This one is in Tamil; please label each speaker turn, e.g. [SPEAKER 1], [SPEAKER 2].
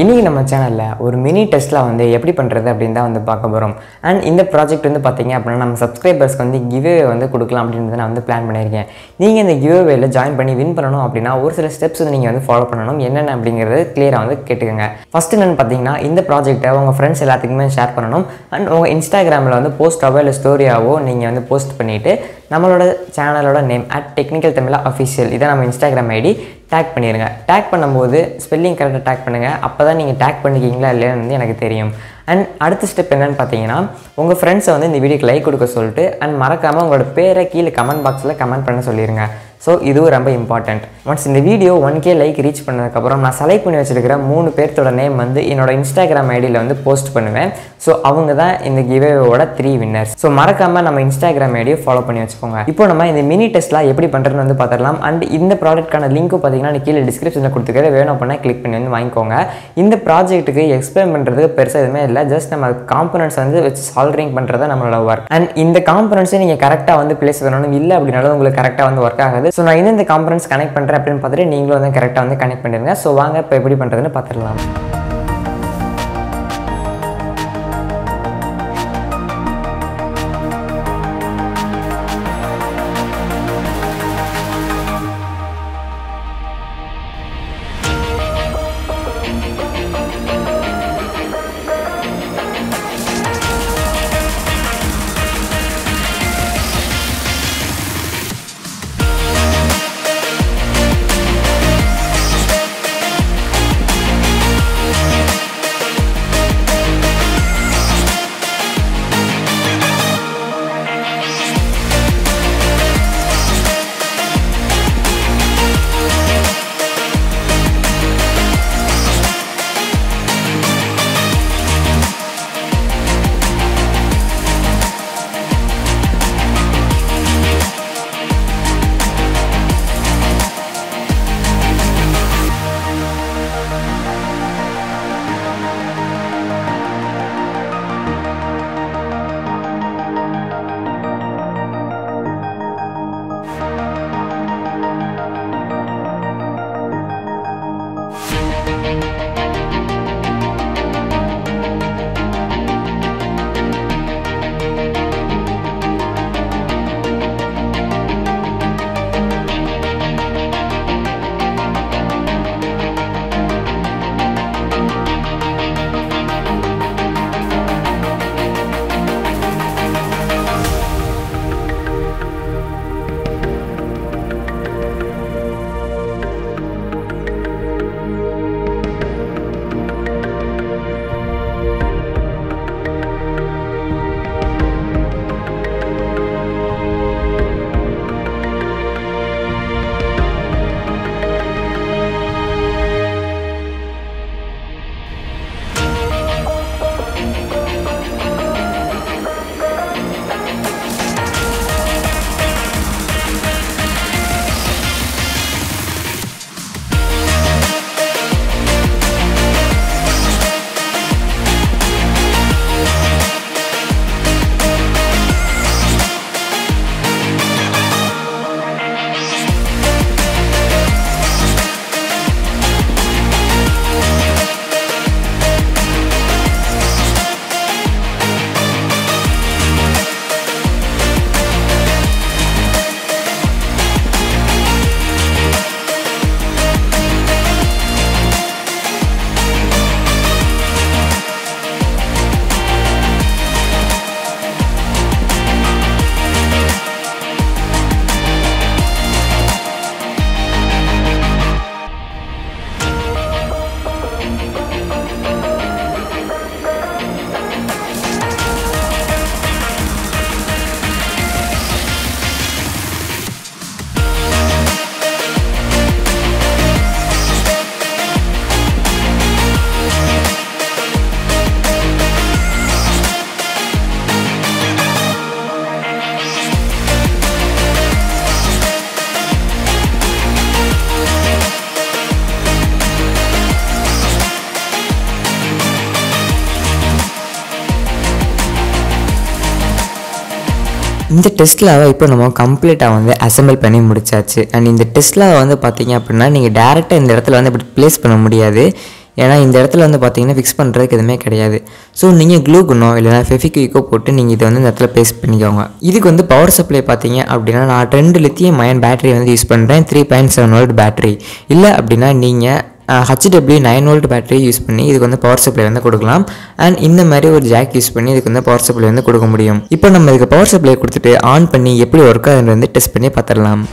[SPEAKER 1] இன்றைக்கி நம்ம சேனலில் ஒரு மினி டெஸ்ட்டில் வந்து எப்படி பண்ணுறது அப்படின்னு தான் வந்து பார்க்க போகிறோம் அண்ட் இந்த ப்ராஜெக்ட் வந்து பார்த்திங்க அப்படின்னா நம்ம சப்ஸ்கிரைபர்ஸ்க்கு வந்து கிவே வந்து கொடுக்கலாம் அப்படின்றத நான் வந்து பிளான் பண்ணியிருக்கேன். நீங்கள் இந்த கிவ்வேல ஜாயின் பண்ணி வின் பண்ணணும் அப்படின்னா ஒரு சில ஸ்டெப்ஸ் வந்து நீங்கள் வந்து ஃபாலோ பண்ணணும். என்னென்ன அப்படிங்கிறது கிளியராக வந்து கேட்டுக்கோங்க. ஃபஸ்ட் என்னென்னு பார்த்தீங்கன்னா இந்த ப்ராஜெக்ட்டை உங்கள் ஃப்ரெண்ட்ஸ் எல்லாத்துக்குமே ஷேர் பண்ணணும். அண்ட் உங்கள் இன்ஸ்டாகிராமில் வந்து போஸ்ட்டாவோ இல்லை ஸ்டோரியாவோ நீங்கள் வந்து போஸ்ட் பண்ணிவிட்டு நம்மளோட சேனலோட name at technical Tamizha official இதை நம்ம இன்ஸ்டாகிராம் ஐடி டேக் பண்ணிடுங்க டேக் பண்ணும்போது ஸ்பெல்லிங் கரெக்டாக டேக் பண்ணுங்கள் அப்போ தான் நீங்கள் டேக் பண்ணிக்கிங்களா இல்லையான்னு வந்து எனக்கு தெரியும். அண்ட் அடுத்த ஸ்டெப் என்னென்னு பார்த்தீங்கன்னா உங்கள் ஃப்ரெண்ட்ஸை வந்து இந்த வீடியோக்கு லைக் கொடுக்க சொல்லிட்டு அண்ட் மறக்காமல் உங்களோட பேரை கீழே கமெண்ட் பாக்ஸில் கமெண்ட் பண்ண சொல்லிடுங்க ஸோ இதுவும் ரொம்ப இம்பார்ட்டண்ட் ஒன்ஸ் இந்த video one K like reach பண்ணதுக்கப்புறம் நான் செலக்ட் பண்ணி வச்சிருக்கிற மூணு பேர்த்தோட நேம் வந்து என்னோட இன்ஸ்டாகிராம் ஐடியில் வந்து போஸ்ட் பண்ணுவேன். ஸோ அவங்க தான் இந்த கிவேவோட த்ரீ வின்னர்ஸ் ஸோ மறக்காமல் நம்ம இன்ஸ்டாகிராம் ஐடியை ஃபாலோ பண்ணி வச்சுக்கோங்க. இப்போ நம்ம இந்த மினி டெஸ்ட்லாம் எப்படி பண்ணுறதுன்னு வந்து பார்த்துடலாம். அண்ட் இந்த ப்ராடக்ட்கான லிங்க்கும் பார்த்தீங்கன்னா நான் கீழே டிஸ்கிரிப்ஷனில் கொடுத்துருக்கேன். வேணும் அப்படின்னா கிளிக் பண்ணி வந்து வாங்கிக்கோங்க. இந்த ப்ராஜெக்ட்டுக்கு எக்ஸ்பிளைன் பண்ணுறதுக்கு பெருசாக எதுவுமே இல்லை. ஜஸ்ட் நம்ம காம்பனன்ட்ஸ் வந்து வச்சு சால்வரிங் பண்ணுறது நம்மளோட ஒர்க் அண்ட் இந்த காம்பனன்ஸை நீங்கள் கரெக்டாக வந்து பிளேஸ் பண்ணணும். இல்லை அப்படின்னாலும் உங்களுக்கு கரெக்டாக வந்து ஒர்க் ஆகாது. ஸோ நான் இந்த காம்பனன்ஸ் கனெக்ட் பண்ணுறேன் அப்படின்னு பார்த்துட்டு நீங்களும் வந்து கரெக்டாக வந்து கனெக்ட் பண்ணிடுங்க. ஸோ வாங்க இப்போ எப்படி பண்ணுறதுன்னு பார்த்துடலாம். இந்த டெஸ்ட்லாவை இப்போ நம்ம கம்ப்ளீட்டாக வந்து அசெம்பிள் பண்ணி முடிச்சாச்சு. அண்ட் இந்த டெஸ்ட்லாவை வந்து பார்த்தீங்க அப்படின்னா நீங்கள் டேரெக்டாக இந்த இடத்துல வந்து இப்படி ப்ளேஸ் பண்ண முடியாது. ஏன்னா இந்த இடத்துல வந்து பார்த்தீங்கன்னா ஃபிக்ஸ் பண்ணுறதுக்கு எதுவுமே கிடையாது. ஸோ நீங்கள் க்ளூ குனோ இல்லைனா ஃபெஃபிக்விக்கோ போட்டு நீங்கள் இதை வந்து இந்த இடத்துல பேஸ்ட் பண்ணிக்கோங்க. இதுக்கு வந்து பவர் சப்ளை பார்த்தீங்க அப்படின்னா நான் ரெண்டு லித்தியம் மயன் பேட்டரி வந்து யூஸ் பண்ணுறேன் three point seven volt battery இல்லை அப்படின்னா நீங்கள் HW nine volt battery use பண்ணி இதுக்கு வந்து பவர் சப்ளை வந்து கொடுக்கலாம். அண்ட் இந்த மாதிரி ஒரு ஜாக் யூஸ் பண்ணி இதுக்கு வந்து பவர் சப்ளை வந்து கொடுக்க முடியும். இப்போ நம்ம இதுக்கு பவர் சப்ளை கொடுத்துட்டு ஆன் பண்ணி எப்படி ஒர்க் ஆகுதுன்னு வந்து டெஸ்ட் பண்ணி பார்த்துடலாம்.